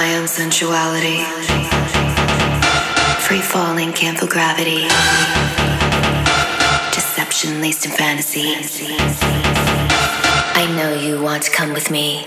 high on sensuality. Free falling, can't feel gravity. Deception laced in fantasy. I know you want to come with me.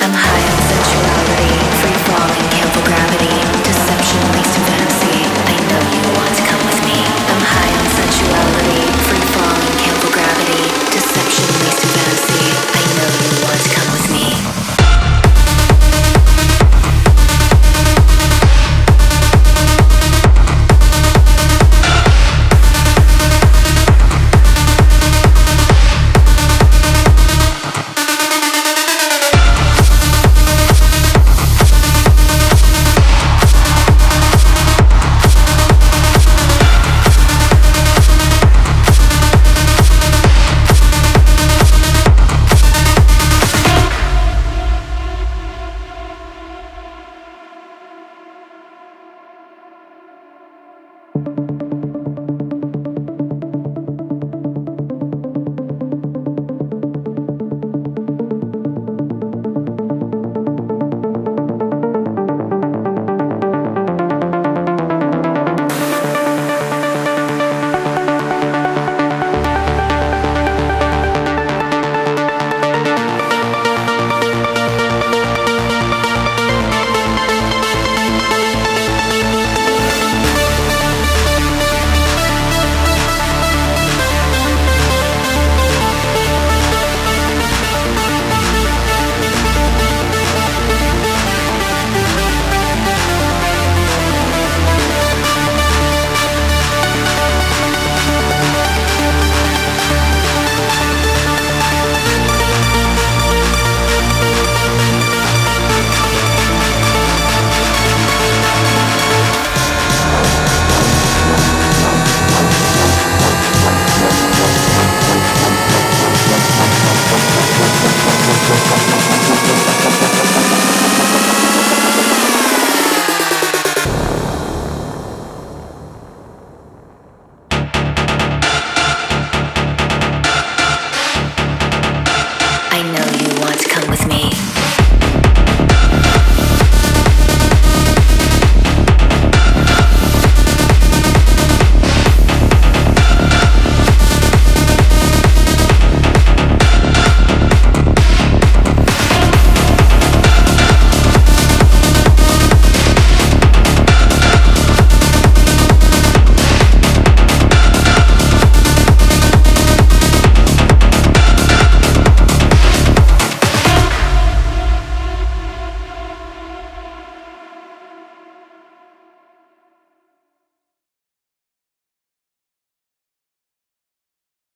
I'm high on sensuality,